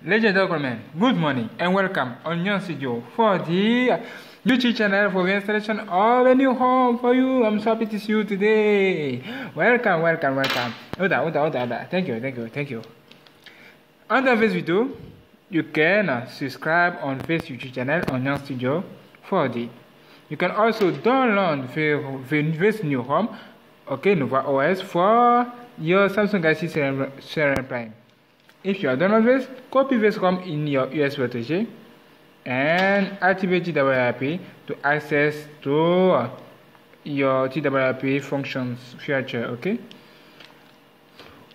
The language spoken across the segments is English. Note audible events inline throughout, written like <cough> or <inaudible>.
Ladies and gentlemen, good morning and welcome on your studio for the YouTube channel for the installation of a new home for you. I'm so happy to see you today. Welcome, welcome, welcome. Oda, oda, oda, oda. Thank you, thank you, thank you. Under this video, you can subscribe on this YouTube channel on your studio for the. You can also download this new home, okay, Nova OS for your Samsung Galaxy 7 Prime. If you are done with this, copy this ROM in your USB protege and activate TWRP to access to uh, your TWRP functions feature, okay?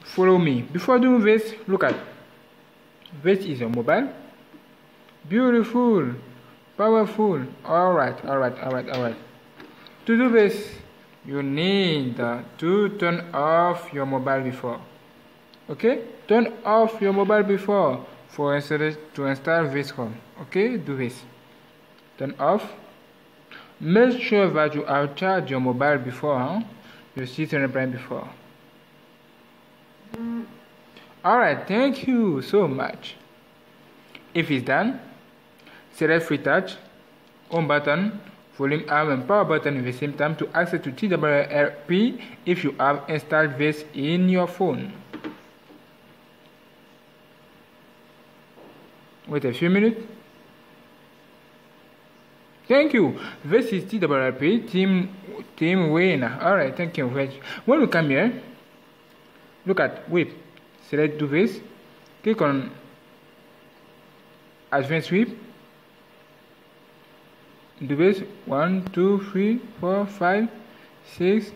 Follow me. Before doing this, look at this is your mobile. Beautiful, powerful. Alright, alright, alright, alright. To do this, you need uh, to turn off your mobile before okay turn off your mobile before for install to install VSCOM okay do this. Turn off. Make sure that you have charged your mobile before huh? you see Prime before. Alright thank you so much. If it's done select free touch home button volume arm and power button at the same time to access to TWRP if you have installed this in your phone Wait a few minutes. Thank you. This is TWRP, Team, team Winner. Alright, thank you. When we come here, look at wipe. Select do this. Click on Advanced Wipe. Do this. One, two, three, four, five, six,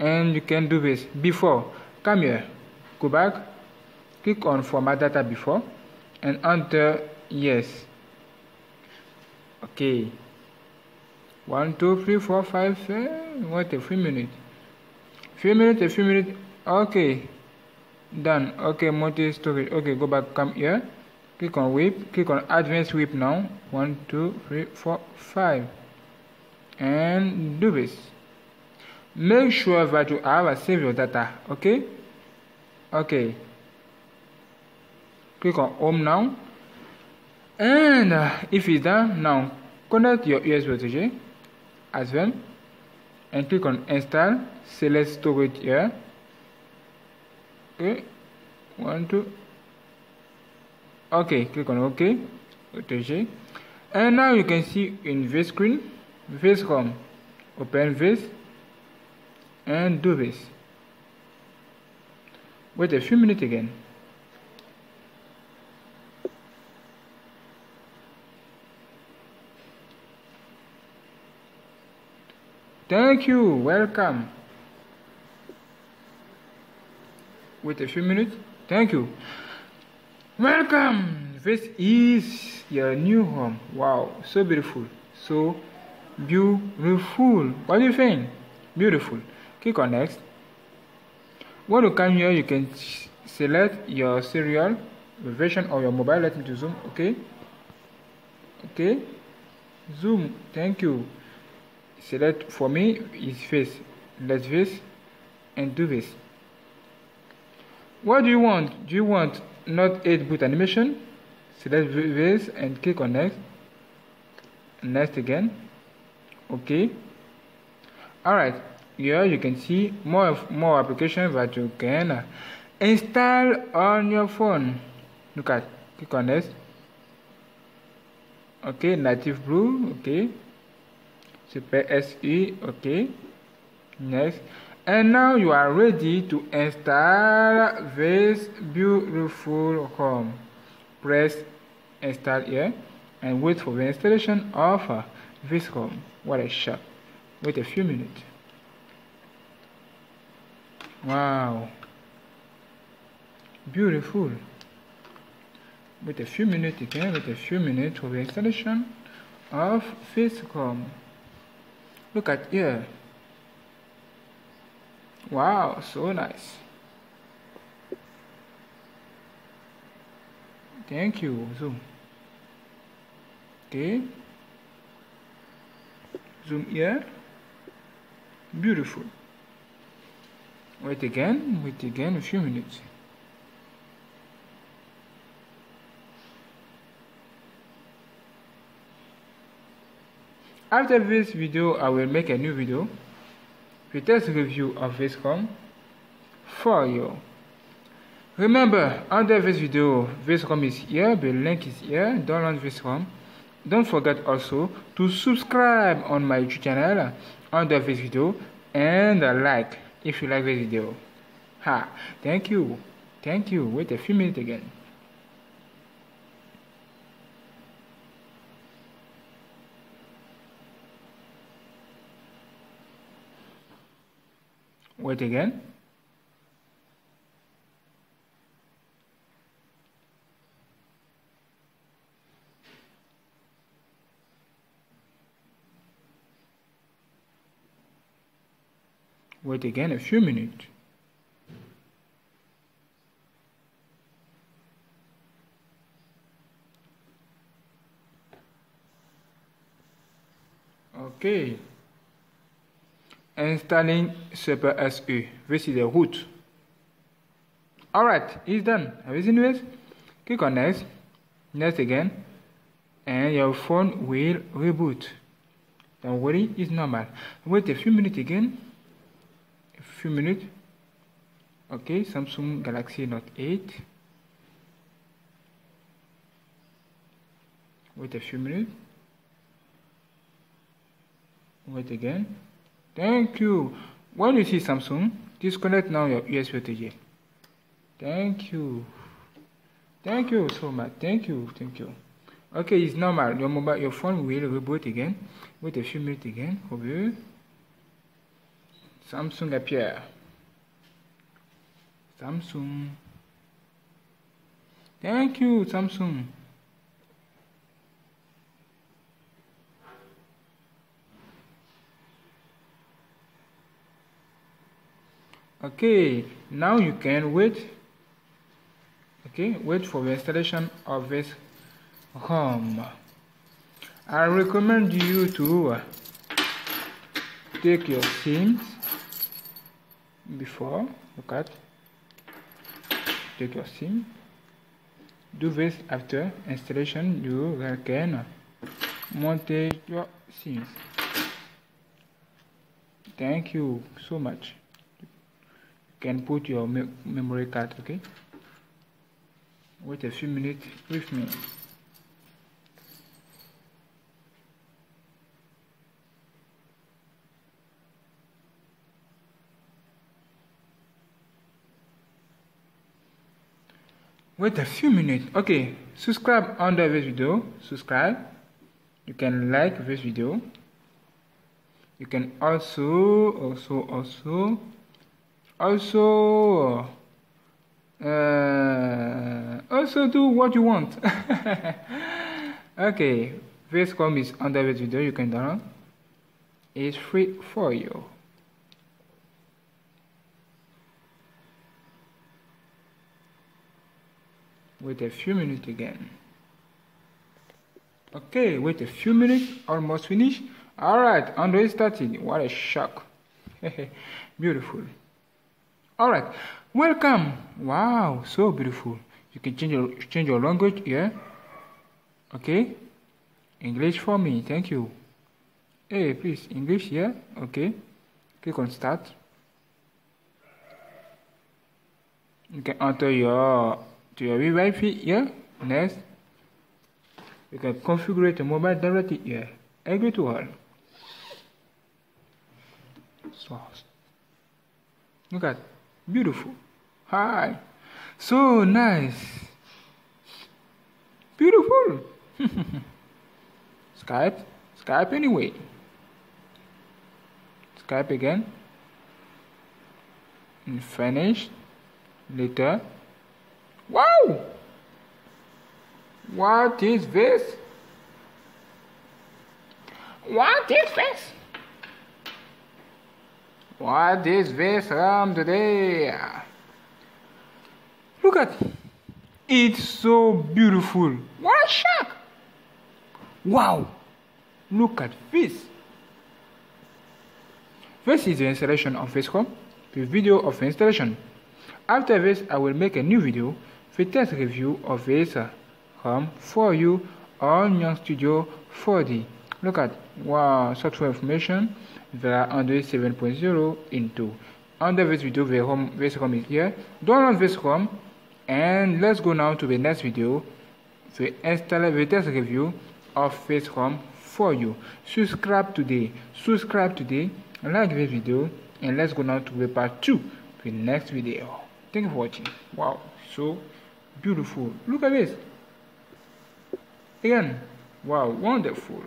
and you can do this. Before, come here. Go back. Click on Format Data Before and enter yes. Okay. One two three four five seven what a few minutes. Few minutes a few minutes. Okay. Done. Okay multi storage okay go back come here. Click on whip. Click on advanced whip now. One two three four five. And do this. Make sure that you have a save your data. Okay? Okay click on home now and if it's done now connect your USB as well. And click on install select storage here okay one two. Okay click on ok. Protege and now you can see in this screen this ROM open this and do this. Wait a few minutes again Thank you. Welcome. Wait a few minutes. Thank you. Welcome. This is your new home. Wow, so beautiful. So beautiful. What do you think? Beautiful. Click on next. When you come here, you can select your serial version of your mobile. Let me zoom. Okay. Okay. Zoom. Thank you select for me is face let's face and do this what do you want? Do you want Note 8 boot animation? Select this and click on next. Next again. Okay alright. Here you can see more more applications that you can uh, install on your phone. Look at click on next. Okay native blue. Okay SuperSU okay next. And now you are ready to install this beautiful home press install here and wait for the installation of uh, this home what a shot. Wait a few minutes. Wow. Beautiful. Wait a few minutes again. Wait a few minutes for the installation of this home Look at here. Wow, so nice. Thank you, zoom. Okay. Zoom here. Beautiful. Wait again, wait again a few minutes. After this video, I will make a new video with test review of this ROM for you. Remember, under this video, this ROM is here, the link is here, download this ROM. Don't forget also to subscribe on my YouTube channel under this video and like if you like this video. Ha, thank you, thank you, wait a few minutes again. Wait again. Wait again a few minutes. Okay installing SuperSU. This is the root. Alright, it's done. Seen this? Click on next, next again, and your phone will reboot. Don't worry, it's normal. Wait a few minutes again. A few minutes. Okay, Samsung Galaxy Note 8. Wait a few minutes. Wait again. Thank you. When you see Samsung, disconnect now your USB to J. Thank you. Thank you so much. Thank you. Thank you. Okay, it's normal. Your mobile, your phone will reboot again. Wait a few minutes again. Over. Samsung appear. Samsung. Thank you, Samsung. Okay now you can wait. Okay wait for the installation of this ROM I recommend you to uh, take your sims before look at take your sim do this after installation you can mount your sims thank you so much can put your me memory card okay? Wait a few minutes with me. Wait a few minutes okay? Subscribe under this video subscribe. You can like this video. You can also also also also uh, also do what you want. <laughs> Okay this com is under this video you can download. It's free for you. Wait a few minutes again. Okay wait a few minutes almost finished. All right android started what a shock. <laughs> Beautiful all right. Welcome. Wow so beautiful. You can change your change your language here okay. English for me thank you. Hey please english here okay. Click on start. You can enter your to your wi-fi here next. You can configure the mobile directly here agree to all. Source look at Beautiful. Hi. So nice. Beautiful. <laughs> Skype. Skype anyway. Skype again. And finish. Later. Wow! What is this? What is this? What is this from today? Look at it. it's so beautiful. What a shark! Wow! Look at this. This is the installation of this home, the video of the installation. After this, I will make a new video, the test review of this uh, home for you on Gnang Studio 4D. look at wow software information there are Android 7.0 into. Under this video the home this home is here. Download this home. And let's go now to the next video. To install the test review of this home for you. Subscribe today. Subscribe today. Like this video. And let's go now to the part 2 the next video. Thank you for watching. Wow so beautiful. Look at this. Again. Wow wonderful